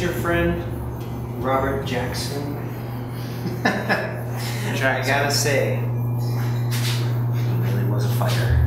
your friend Robert Jackson? I gotta say, he really was a fighter.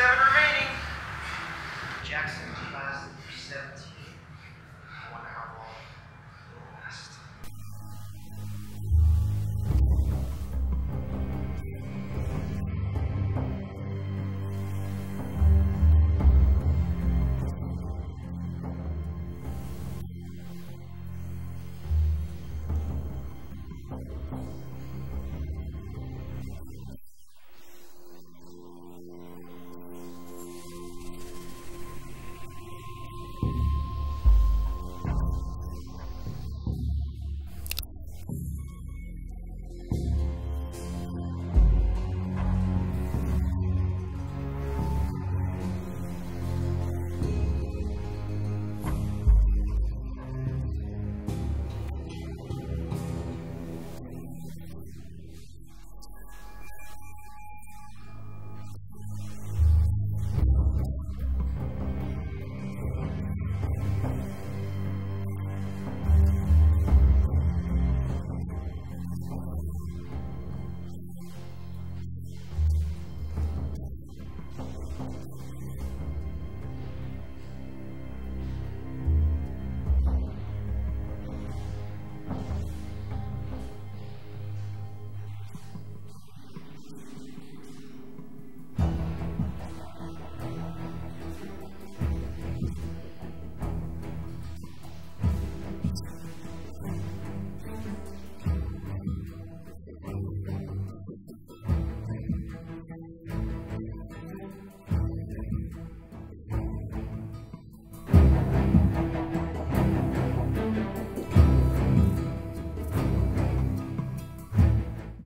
ever.